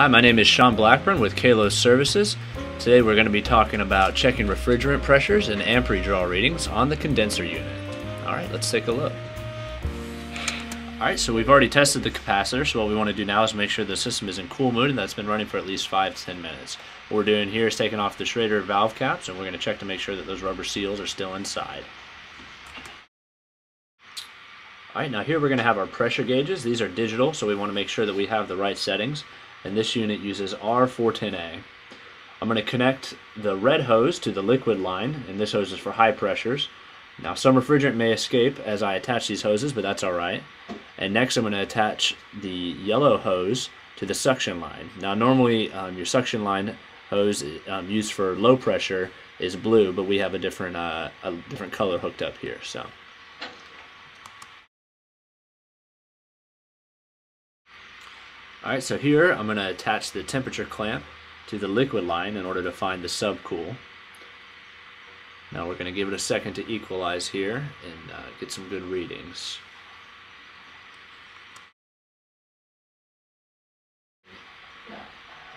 Hi, my name is Sean Blackburn with Kalos Services. Today we're going to be talking about checking refrigerant pressures and amperage draw readings on the condenser unit. Alright, let's take a look. Alright, so we've already tested the capacitor, so what we want to do now is make sure the system is in cool mood and that's been running for at least 5 to 10 minutes. What we're doing here is taking off the Schrader valve caps and we're going to check to make sure that those rubber seals are still inside. Alright, now here we're going to have our pressure gauges. These are digital, so we want to make sure that we have the right settings. And this unit uses R410A. I'm going to connect the red hose to the liquid line, and this hose is for high pressures. Now some refrigerant may escape as I attach these hoses, but that's alright. And next I'm going to attach the yellow hose to the suction line. Now normally um, your suction line hose um, used for low pressure is blue, but we have a different, uh, a different color hooked up here. So. Alright, so here I'm going to attach the temperature clamp to the liquid line in order to find the subcool. Now we're going to give it a second to equalize here and uh, get some good readings.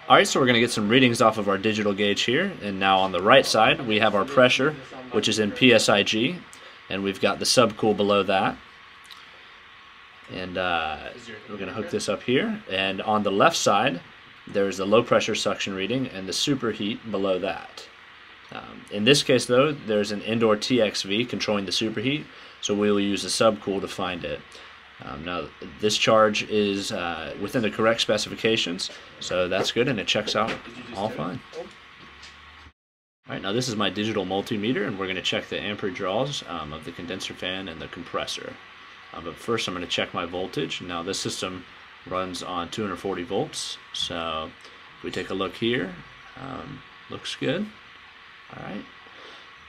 Alright, so we're going to get some readings off of our digital gauge here. And now on the right side, we have our pressure, which is in PSIG. And we've got the subcool below that. And uh, we're going to hook this up here. And on the left side, there's the low pressure suction reading and the superheat below that. Um, in this case though, there's an indoor TXV controlling the superheat, so we will use a subcool to find it. Um, now this charge is uh, within the correct specifications, so that's good and it checks out all fine. Alright, now this is my digital multimeter and we're going to check the amperage draws um, of the condenser fan and the compressor. Uh, but first I'm going to check my voltage. Now this system runs on 240 volts. So if we take a look here, um, looks good. All right.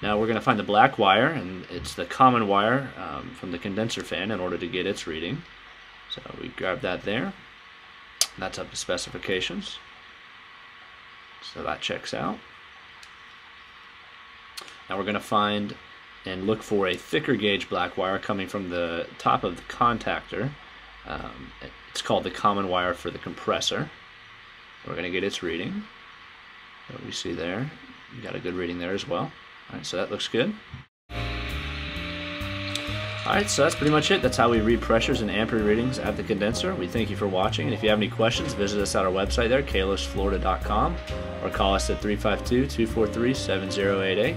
Now we're going to find the black wire, and it's the common wire um, from the condenser fan in order to get its reading. So we grab that there. That's up to specifications. So that checks out. Now we're going to find and look for a thicker gauge black wire coming from the top of the contactor. Um, it's called the common wire for the compressor. We're going to get its reading. What we see there. Got a good reading there as well. Alright, so that looks good. Alright, so that's pretty much it. That's how we read pressures and ampere readings at the condenser. We thank you for watching, and if you have any questions, visit us at our website there, kalosflorida.com, or call us at 352-243-7088.